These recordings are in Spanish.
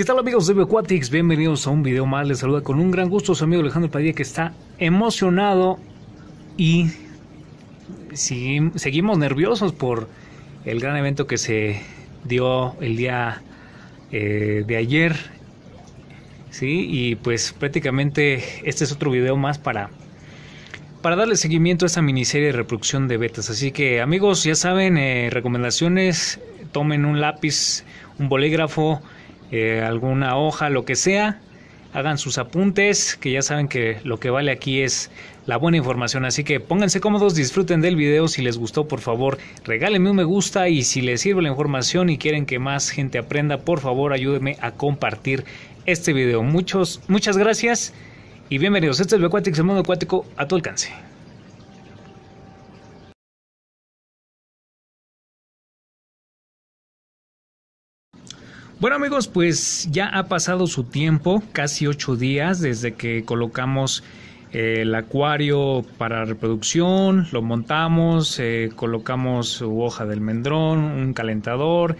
¿Qué tal amigos de Bequatics? Bienvenidos a un video más. Les saluda con un gran gusto su amigo Alejandro Padilla que está emocionado y seguimos nerviosos por el gran evento que se dio el día eh, de ayer. Sí, y pues prácticamente este es otro video más para para darle seguimiento a esta miniserie de reproducción de betas. Así que amigos, ya saben, eh, recomendaciones, tomen un lápiz, un bolígrafo, eh, alguna hoja, lo que sea, hagan sus apuntes, que ya saben que lo que vale aquí es la buena información. Así que pónganse cómodos, disfruten del video. Si les gustó, por favor, regálenme un me gusta. Y si les sirve la información y quieren que más gente aprenda, por favor, ayúdenme a compartir este video. Muchos, muchas gracias y bienvenidos. Este es Bequatics, el mundo acuático a tu alcance. Bueno amigos, pues ya ha pasado su tiempo, casi ocho días desde que colocamos eh, el acuario para reproducción, lo montamos, eh, colocamos su hoja del mendrón, un calentador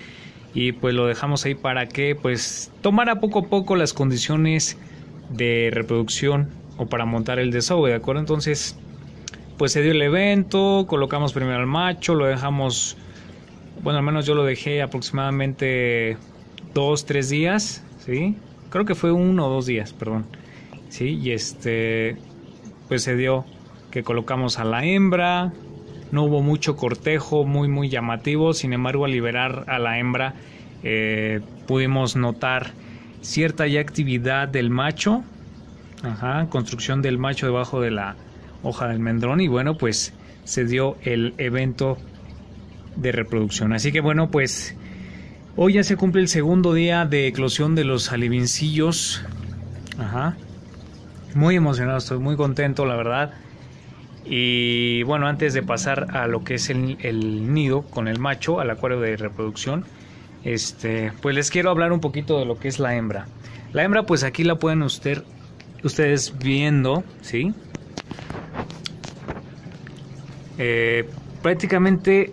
y pues lo dejamos ahí para que pues tomara poco a poco las condiciones de reproducción o para montar el desove, ¿de acuerdo? Entonces, pues se dio el evento, colocamos primero al macho, lo dejamos, bueno, al menos yo lo dejé aproximadamente dos, tres días, ¿sí? Creo que fue uno o dos días, perdón, ¿sí? Y este, pues se dio que colocamos a la hembra, no hubo mucho cortejo muy, muy llamativo, sin embargo, al liberar a la hembra, eh, pudimos notar cierta ya actividad del macho, ajá, construcción del macho debajo de la hoja del mendrón y bueno, pues se dio el evento de reproducción. Así que bueno, pues hoy ya se cumple el segundo día de eclosión de los alivincillos. Ajá. Muy emocionado, estoy muy contento, la verdad. Y bueno, antes de pasar a lo que es el, nido con el macho, al acuario de reproducción, este, pues les quiero hablar un poquito de lo que es la hembra. La hembra, pues aquí la pueden usted, ustedes viendo, ¿sí? Eh, prácticamente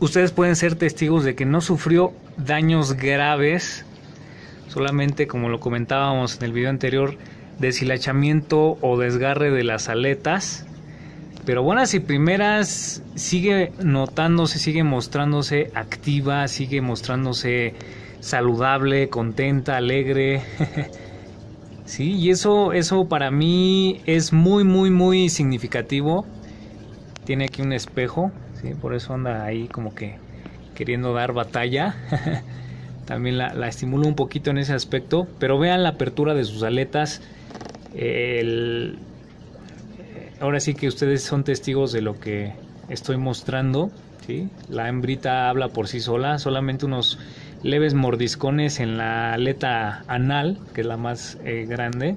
ustedes pueden ser testigos de que no sufrió daños graves, solamente como lo comentábamos en el video anterior, deshilachamiento o desgarre de las aletas, pero buenas y primeras sigue notándose, sigue mostrándose activa, sigue mostrándose saludable, contenta, alegre. sí, y eso, eso para mí es muy, muy, muy significativo. Tiene aquí un espejo, por eso anda ahí como que queriendo dar batalla. También la, la estimulo un poquito en ese aspecto, pero vean la apertura de sus aletas. El, ahora sí que ustedes son testigos de lo que estoy mostrando. La hembrita habla por sí sola, solamente unos leves mordiscones en la aleta anal, que es la más eh, grande.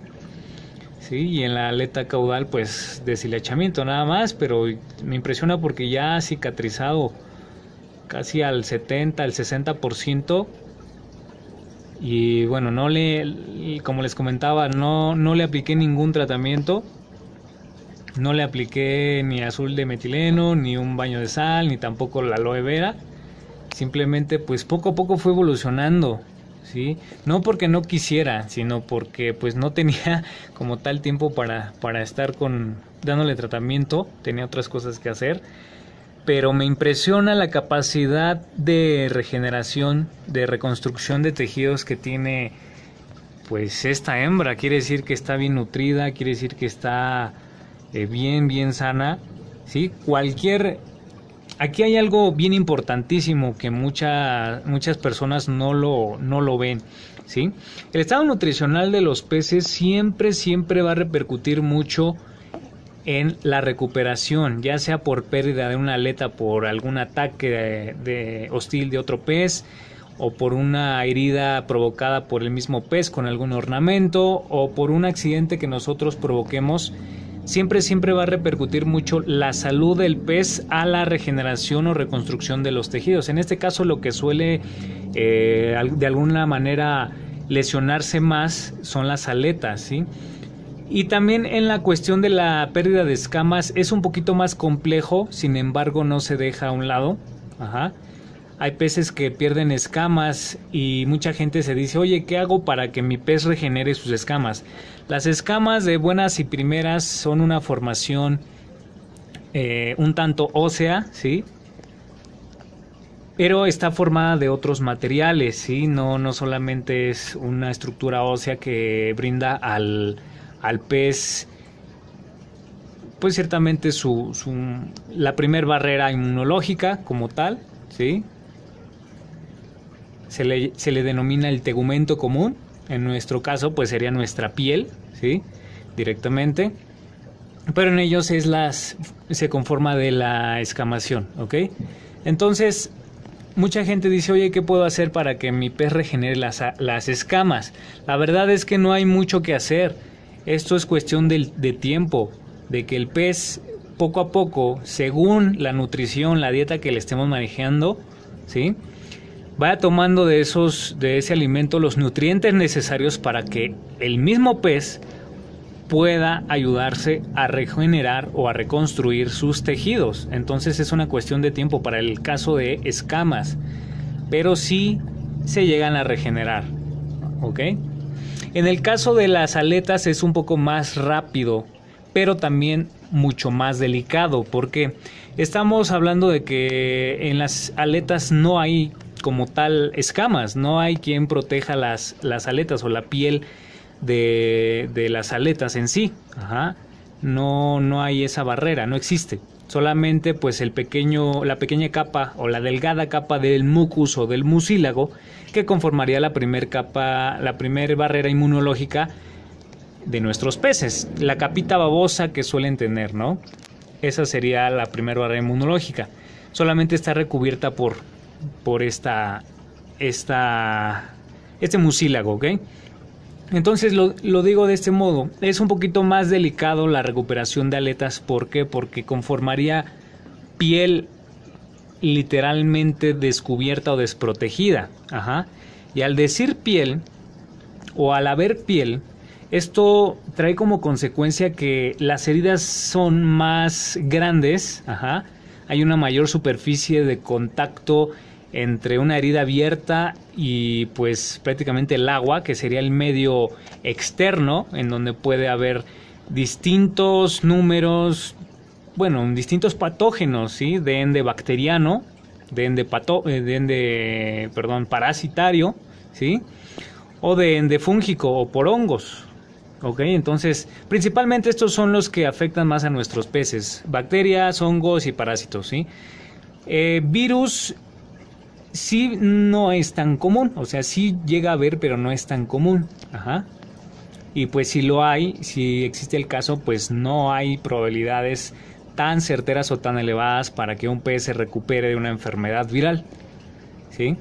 ¿Sí? Y en la aleta caudal, pues deshilachamiento nada más, pero me impresiona porque ya ha cicatrizado casi al 70, al 60%. Y bueno, no le, como les comentaba, no, no le apliqué ningún tratamiento no le apliqué ni azul de metileno, ni un baño de sal, ni tampoco la aloe vera. Simplemente pues poco a poco fue evolucionando, ¿sí? No porque no quisiera, sino porque pues no tenía como tal tiempo para, para estar con dándole tratamiento, tenía otras cosas que hacer. Pero me impresiona la capacidad de regeneración, de reconstrucción de tejidos que tiene pues esta hembra. Quiere decir que está bien nutrida, quiere decir que está eh, bien, bien sana. ¿sí? Cualquier... Aquí hay algo bien importantísimo que muchas muchas personas no lo, no lo ven. ¿sí? El estado nutricional de los peces siempre, siempre va a repercutir mucho en la recuperación, ya sea por pérdida de una aleta por algún ataque de, hostil de otro pez, o por una herida provocada por el mismo pez con algún ornamento, o por un accidente que nosotros provoquemos siempre, siempre va a repercutir mucho la salud del pez a la regeneración o reconstrucción de los tejidos. En este caso lo que suele eh, de alguna manera lesionarse más son las aletas, ¿sí? Y también en la cuestión de la pérdida de escamas es un poquito más complejo, sin embargo no se deja a un lado. Hay peces que pierden escamas y mucha gente se dice, oye, ¿qué hago para que mi pez regenere sus escamas? Las escamas de buenas y primeras son una formación eh, un tanto ósea, ¿sí? Pero está formada de otros materiales, ¿sí? No, no solamente es una estructura ósea que brinda al, al pez pues ciertamente su, su la primer barrera inmunológica como tal, ¿sí? Se le, denomina el tegumento común. En nuestro caso, pues sería nuestra piel, ¿sí? Directamente. Pero en ellos es las, se conforma de la escamación, ¿ok? Entonces, mucha gente dice, oye, ¿qué puedo hacer para que mi pez regenere las, las escamas? La verdad es que no hay mucho que hacer. Esto es cuestión de, de tiempo, de que el pez poco a poco, según la nutrición, la dieta que le estemos manejando, ¿sí? Vaya tomando de esos de ese alimento los nutrientes necesarios para que el mismo pez pueda ayudarse a regenerar o a reconstruir sus tejidos. Entonces es una cuestión de tiempo para el caso de escamas, pero sí se llegan a regenerar. ¿Ok? En el caso de las aletas es un poco más rápido, pero también mucho más delicado, porque estamos hablando de que en las aletas no hay como tal escamas, no hay quien proteja las, las aletas o la piel de, de las aletas en sí. No, no hay esa barrera, no existe. Solamente pues el pequeño, la pequeña capa o la delgada capa del mucus o del mucílago que conformaría la primer capa, la primera barrera inmunológica de nuestros peces, la capita babosa que suelen tener, ¿no? Esa sería la primera barrera inmunológica. Solamente está recubierta por por esta, esta, este mucílago, ¿ok? Entonces lo, digo de este modo, es un poquito más delicado la recuperación de aletas, ¿por qué? Porque conformaría piel literalmente descubierta o desprotegida, ajá. Y al decir piel, o al haber piel, esto trae como consecuencia que las heridas son más grandes, ajá. Hay una mayor superficie de contacto entre una herida abierta y pues prácticamente el agua, que sería el medio externo en donde puede haber distintos números, bueno, distintos patógenos, ¿sí? De ende bacteriano, de ende, pato, eh, de perdón, parasitario, ¿sí? O de ende fúngico o por hongos. ¿Ok? Entonces, principalmente estos son los que afectan más a nuestros peces, bacterias, hongos y parásitos, ¿sí? Eh, virus sí no es tan común, o sea, sí llega a haber, pero no es tan común. Ajá. Y pues si lo hay, si existe el caso, pues no hay probabilidades tan certeras o tan elevadas para que un pez se recupere de una enfermedad viral. ¿Sí?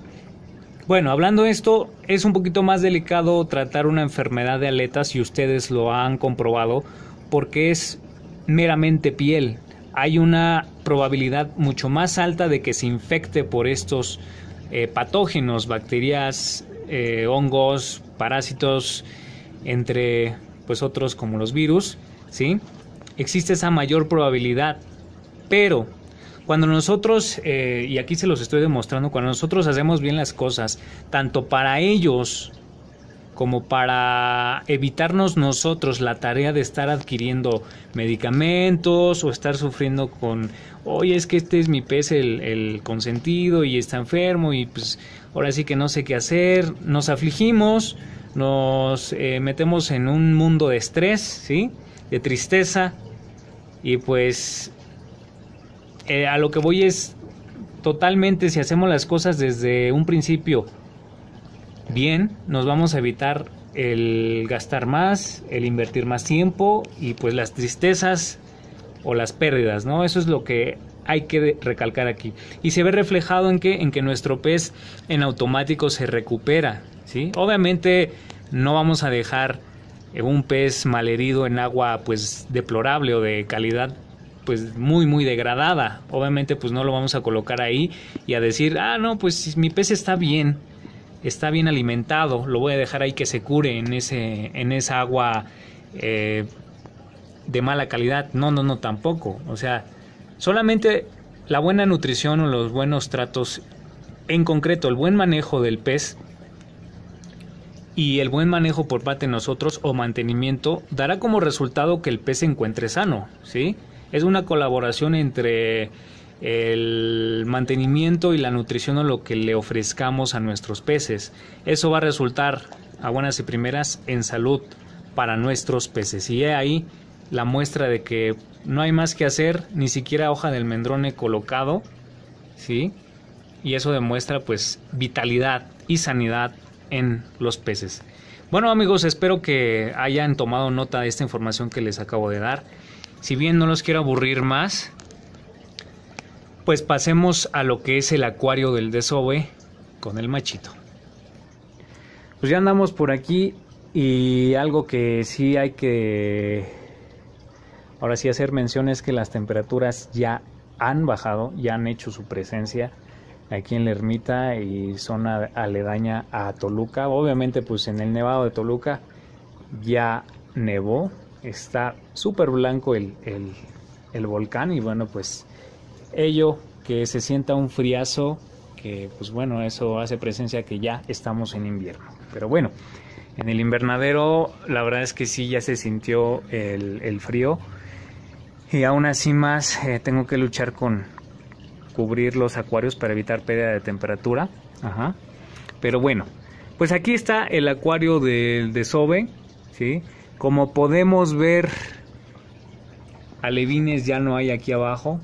Bueno, hablando de esto, es un poquito más delicado tratar una enfermedad de aletas si ustedes lo han comprobado, porque es meramente piel. Hay una probabilidad mucho más alta de que se infecte por estos eh, patógenos, bacterias, eh, hongos, parásitos, entre pues otros como los virus, ¿sí? Existe esa mayor probabilidad, pero cuando nosotros, eh, y aquí se los estoy demostrando, cuando nosotros hacemos bien las cosas, tanto para ellos como para evitarnos nosotros la tarea de estar adquiriendo medicamentos o estar sufriendo con, oye, es que este es mi pez el, consentido y está enfermo y pues ahora sí que no sé qué hacer, nos afligimos, nos eh, metemos en un mundo de estrés, ¿sí? De tristeza y pues eh, a lo que voy es totalmente si hacemos las cosas desde un principio bien, nos vamos a evitar el gastar más, el invertir más tiempo y pues las tristezas o las pérdidas, ¿no? Eso es lo que hay que recalcar aquí. Y se ve reflejado en que en que nuestro pez en automático se recupera, ¿sí? Obviamente no vamos a dejar un pez malherido en agua pues deplorable o de calidad pues muy muy degradada. Obviamente pues no lo vamos a colocar ahí y a decir, "Ah, no, pues mi pez está bien." Está bien alimentado, lo voy a dejar ahí que se cure en, ese, en esa agua eh, de mala calidad. No, no, no, tampoco. O sea, solamente la buena nutrición o los buenos tratos en concreto, el buen manejo del pez y el buen manejo por parte de nosotros o mantenimiento dará como resultado que el pez se encuentre sano, ¿sí? Es una colaboración entre el mantenimiento y la nutrición o lo que le ofrezcamos a nuestros peces. Eso va a resultar a buenas y primeras en salud para nuestros peces. Y ahí la muestra de que no hay más que hacer, ni siquiera hoja del mendrone colocado, ¿sí? Y eso demuestra pues vitalidad y sanidad en los peces. Bueno amigos, espero que hayan tomado nota de esta información que les acabo de dar. Si bien no los quiero aburrir más, pues pasemos a lo que es el acuario del desove con el machito. Pues ya andamos por aquí y algo que sí hay que ahora sí hacer mención es que las temperaturas ya han bajado, ya han hecho su presencia aquí en la ermita y zona aledaña a Toluca. Obviamente pues en el nevado de Toluca ya nevó, está súper blanco el, el, volcán y bueno pues ello que se sienta un friazo que pues bueno eso hace presencia que ya estamos en invierno. Pero bueno, en el invernadero la verdad es que sí ya se sintió el, el frío y aún así más eh, tengo que luchar con, cubrir los acuarios para evitar pérdida de temperatura. Ajá. Pero bueno, pues aquí está el acuario del desove, ¿sí? Como podemos ver, alevines ya no hay aquí abajo.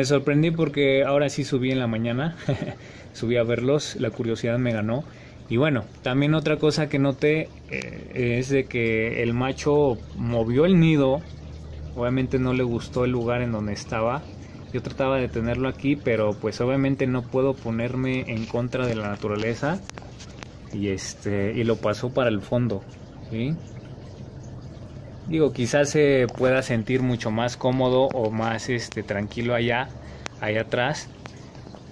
Me sorprendí porque ahora sí subí en la mañana, subí a verlos, la curiosidad me ganó y bueno, también otra cosa que noté eh, es de que el macho movió el nido. Obviamente no le gustó el lugar en donde estaba. Yo trataba de tenerlo aquí, pero pues obviamente no puedo ponerme en contra de la naturaleza. Y este y lo pasó para el fondo, Digo, quizás se pueda sentir mucho más cómodo o más este tranquilo allá, allá atrás.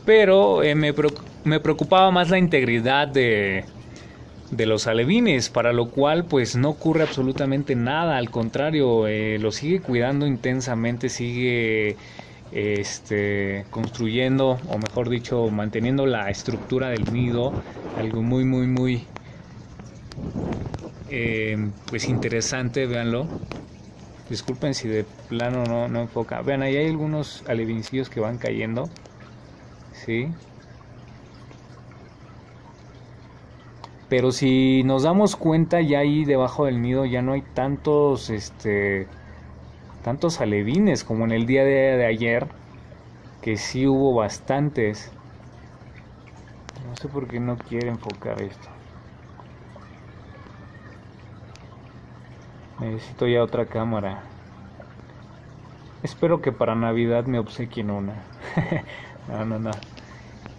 Pero eh, me, me preocupaba más la integridad de, de los alevines, para lo cual pues no ocurre absolutamente nada, al contrario, eh, lo sigue cuidando intensamente, sigue este, construyendo, o mejor dicho, manteniendo la estructura del nido, algo muy, muy, muy, eh, pues interesante, véanlo. Disculpen si de plano no, no enfoca. Vean, ahí hay algunos alevincillos que van cayendo. ¿Sí? Pero si nos damos cuenta, ya ahí debajo del nido ya no hay tantos, este, tantos alevines como en el día de, ayer, que sí hubo bastantes. No sé por qué no quiere enfocar esto. Necesito ya otra cámara. Espero que para Navidad me obsequien una. no, no, no.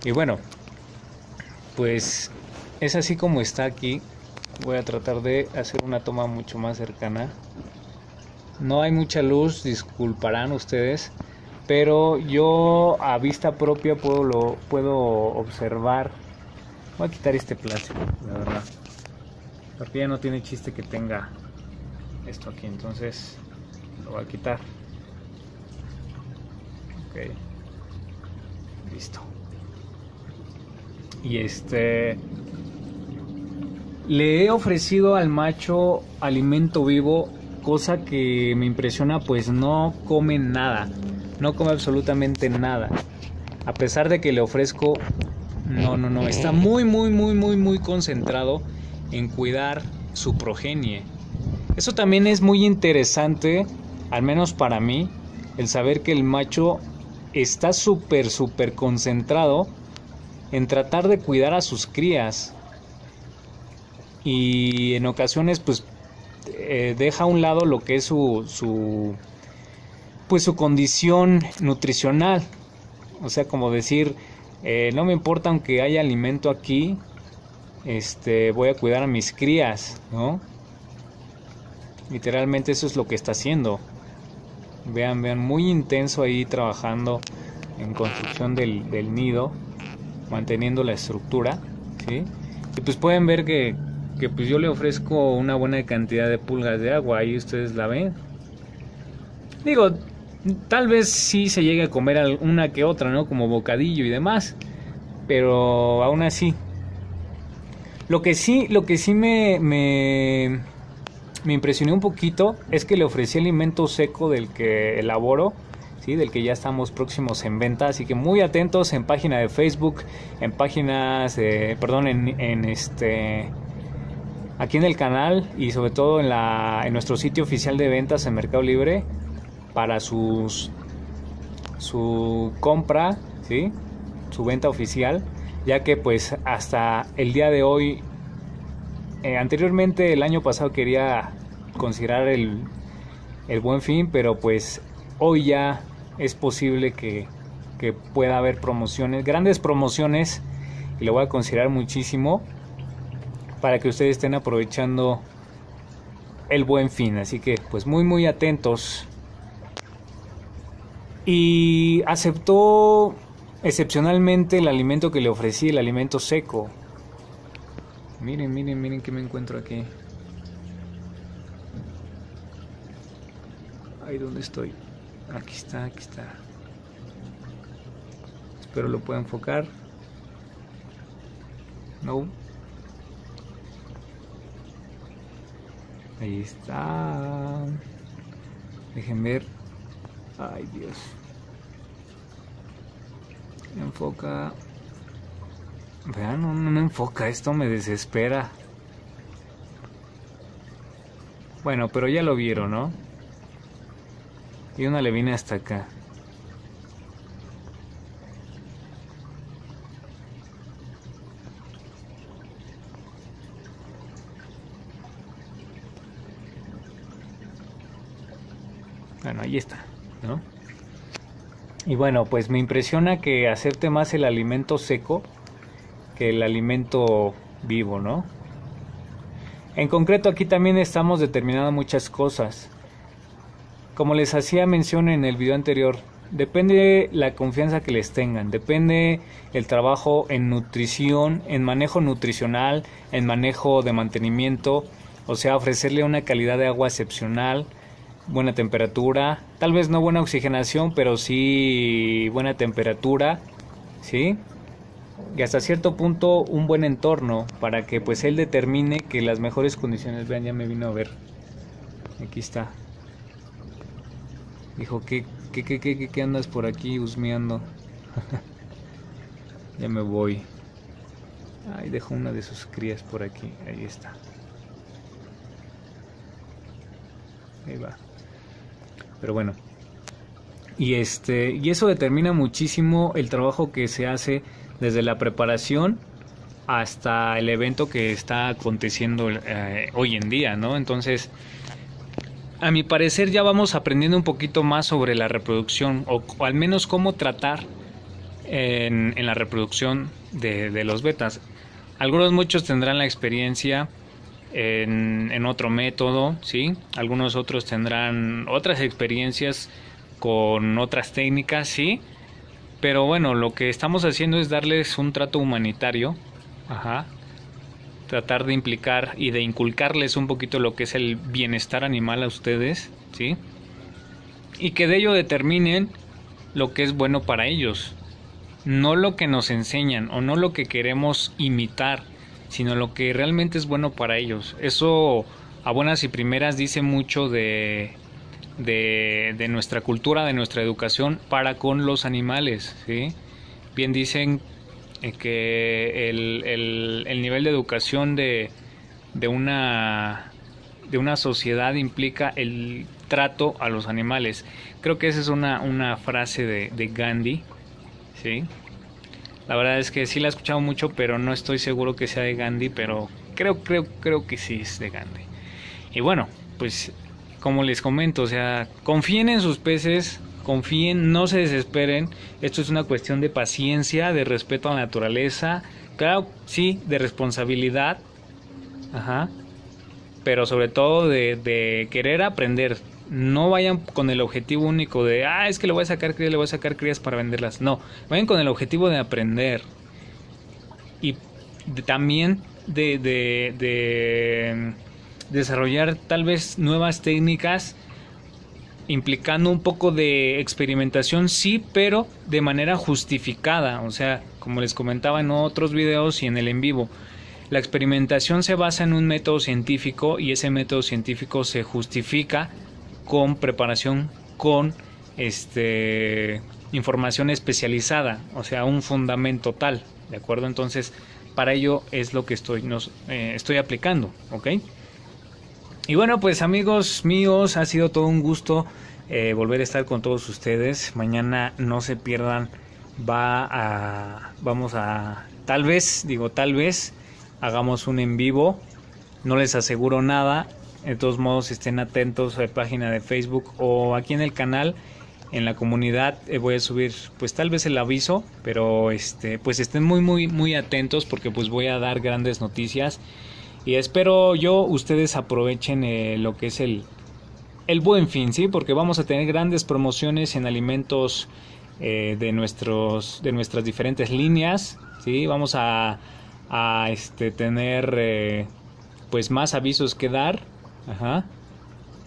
Y bueno, pues es así como está aquí voy a tratar de hacer una toma mucho más cercana no hay mucha luz disculparán ustedes pero yo a vista propia puedo lo puedo observar voy a quitar este plástico la verdad porque ya no tiene chiste que tenga esto aquí entonces lo voy a quitar ok listo y este le he ofrecido al macho alimento vivo, cosa que me impresiona, pues no come nada, no come absolutamente nada. A pesar de que le ofrezco, no, no, no, está muy, muy, muy, muy, muy concentrado en cuidar su progenie. Eso también es muy interesante, al menos para mí, el saber que el macho está súper, súper concentrado en tratar de cuidar a sus crías. Y en ocasiones pues eh, deja a un lado lo que es su, su pues su condición nutricional. O sea como decir eh, no me importa aunque haya alimento aquí este voy a cuidar a mis crías no literalmente eso es lo que está haciendo vean vean muy intenso ahí trabajando en construcción del, nido manteniendo la estructura ¿sí? y pues pueden ver que que pues yo le ofrezco una buena cantidad de pulgas de agua, ahí ustedes la ven. Digo, tal vez sí se llegue a comer una que otra, ¿no? Como bocadillo y demás. Pero aún así. Lo que sí, lo que sí me, me impresionó un poquito es que le ofrecí alimento seco del que elaboro. ¿sí? del que ya estamos próximos en venta, así que muy atentos en página de Facebook, en páginas, perdón, en, en este aquí en el canal y sobre todo en, la, en nuestro sitio oficial de ventas en Mercado Libre para sus, su compra, ¿sí? su venta oficial, ya que pues hasta el día de hoy, eh, anteriormente el año pasado quería considerar el, el buen fin, pero pues hoy ya es posible que, que pueda haber promociones, grandes promociones, y lo voy a considerar muchísimo para que ustedes estén aprovechando el buen fin. Así que pues muy muy atentos. Y aceptó excepcionalmente el alimento que le ofrecí, el alimento seco. Miren, miren, miren que me encuentro aquí. Ahí donde estoy. Aquí está, aquí está. Espero lo pueda enfocar. No. Ahí está. Dejen ver. Ay, Dios. Enfoca. Vean, no, no enfoca. Esto me desespera. Bueno, pero ya lo vieron, ¿no? Y una le viene hasta acá. Bueno, ahí está, ¿no? Y bueno, pues me impresiona que acepte más el alimento seco el alimento vivo, ¿no? En concreto aquí también estamos determinando muchas cosas. Como les hacía mención en el video anterior, depende la confianza que les tengan, depende el trabajo en nutrición, en manejo nutricional, en manejo de mantenimiento, o sea, ofrecerle una calidad de agua excepcional, buena temperatura, tal vez no buena oxigenación, pero sí buena temperatura, ¿sí? Y hasta cierto punto un buen entorno para que pues él determine que las mejores condiciones, vean, ya me vino a ver. Aquí está. Dijo, ¿qué, qué, qué, qué, qué andas por aquí husmeando? ya me voy. Ahí dejo una de sus crías por aquí. Ahí está. Ahí va. Pero bueno. Y este y eso determina muchísimo el trabajo que se hace desde la preparación hasta el evento que está aconteciendo eh, hoy en día, ¿no? Entonces, a mi parecer ya vamos aprendiendo un poquito más sobre la reproducción o, al menos cómo tratar en, la reproducción de, de, los betas. Algunos muchos tendrán la experiencia en, otro método, ¿sí? Algunos otros tendrán otras experiencias con otras técnicas, ¿sí? Pero bueno, lo que estamos haciendo es darles un trato humanitario, ajá, tratar de implicar y de inculcarles un poquito lo que es el bienestar animal a ustedes, ¿sí? Y que de ello determinen lo que es bueno para ellos, no lo que nos enseñan o no lo que queremos imitar sino lo que realmente es bueno para ellos. Eso a buenas y primeras dice mucho de, de, nuestra cultura, de nuestra educación para con los animales. ¿sí? Bien dicen eh, que el, el, nivel de educación de, de, una, de una sociedad implica el trato a los animales. Creo que esa es una, una frase de, de Gandhi. ¿sí? La verdad es que sí la he escuchado mucho, pero no estoy seguro que sea de Gandhi, pero creo, creo, creo que sí es de Gandhi. Y bueno, pues como les comento, o sea, confíen en sus peces, confíen, no se desesperen. Esto es una cuestión de paciencia, de respeto a la naturaleza, claro, sí, de responsabilidad, ajá, pero sobre todo de, de querer aprender, no vayan con el objetivo único de, ah, es que le voy a sacar crías, le voy a sacar crías para venderlas. No, vayan con el objetivo de aprender. Y también de, de, de, desarrollar tal vez nuevas técnicas implicando un poco de experimentación, sí, pero de manera justificada. O sea, como les comentaba en otros videos y en el en vivo, la experimentación se basa en un método científico y ese método científico se justifica con preparación, con este, información especializada, o sea, un fundamento tal, ¿de acuerdo? Entonces, para ello es lo que estoy, eh, estoy aplicando, ¿ok? Y bueno, pues amigos míos, ha sido todo un gusto eh, volver a estar con todos ustedes. Mañana no se pierdan, va a, vamos a, tal vez, digo tal vez, hagamos un en vivo. No les aseguro nada. De todos modos, estén atentos a la página de Facebook o aquí en el canal, en la comunidad. Eh, voy a subir, pues tal vez el aviso, pero este, pues estén muy, muy, muy atentos porque pues voy a dar grandes noticias y espero yo ustedes aprovechen eh, lo que es el, el buen fin, ¿sí? Porque vamos a tener grandes promociones en alimentos eh, de, nuestros, de nuestras diferentes líneas, ¿sí? Vamos a, a este, tener eh, pues más avisos que dar, Ajá.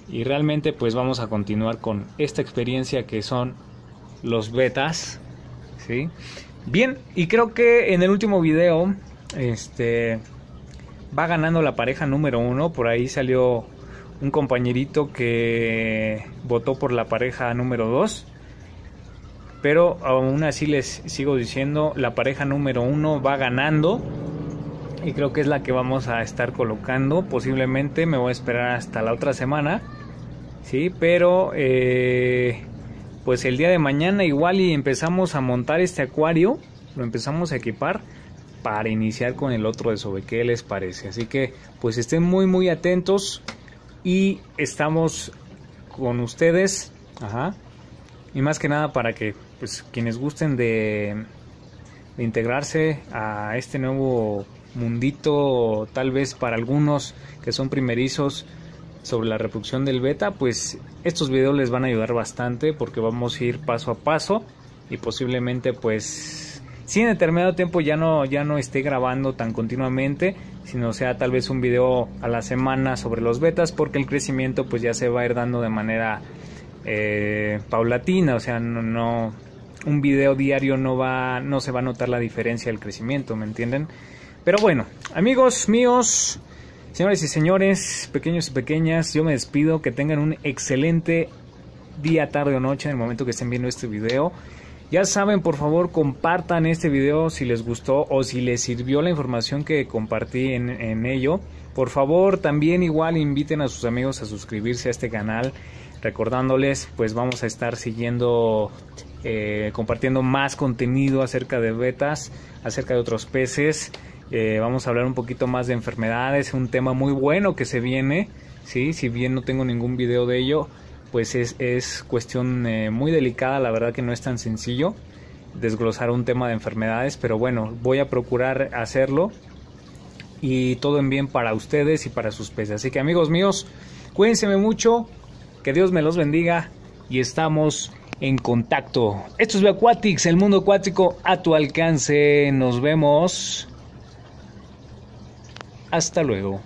Y realmente pues vamos a continuar con esta experiencia que son los betas, ¿sí? Bien, y creo que en el último video, este va ganando la pareja número uno. Por ahí salió un compañerito que votó por la pareja número dos. Pero aún así les sigo diciendo, la pareja número uno va ganando. Y creo que es la que vamos a estar colocando. Posiblemente me voy a esperar hasta la otra semana. Sí, pero eh, pues el día de mañana igual y empezamos a montar este acuario. Lo empezamos a equipar para iniciar con el otro de sobre qué les parece. Así que pues estén muy muy atentos y estamos con ustedes. Ajá. Y más que nada para que pues quienes gusten de, de integrarse a este nuevo mundito, tal vez para algunos que son primerizos sobre la reproducción del beta, pues estos videos les van a ayudar bastante porque vamos a ir paso a paso y posiblemente pues si en determinado tiempo ya no, ya no esté grabando tan continuamente, sino sea tal vez un video a la semana sobre los betas, porque el crecimiento pues ya se va a ir dando de manera eh, paulatina, o sea, no, no, un video diario no va, no se va a notar la diferencia del crecimiento, ¿me entienden? Pero bueno, amigos míos, señores y señores, pequeños y pequeñas, yo me despido, que tengan un excelente día, tarde o noche en el momento que estén viendo este video. Ya saben, por favor, compartan este video si les gustó o si les sirvió la información que compartí en, ello. Por favor, también igual inviten a sus amigos a suscribirse a este canal. Recordándoles, pues vamos a estar siguiendo, eh, compartiendo más contenido acerca de betas, acerca de otros peces. Eh, vamos a hablar un poquito más de enfermedades, un tema muy bueno que se viene. ¿sí? Si bien no tengo ningún video de ello, pues es, es cuestión eh, muy delicada, la verdad que no es tan sencillo desglosar un tema de enfermedades, pero bueno, voy a procurar hacerlo y todo en bien para ustedes y para sus peces. Así que amigos míos, cuídense mucho, que Dios me los bendiga y estamos en contacto. Esto es Aquatics, el mundo acuático a tu alcance. Nos vemos. Hasta luego.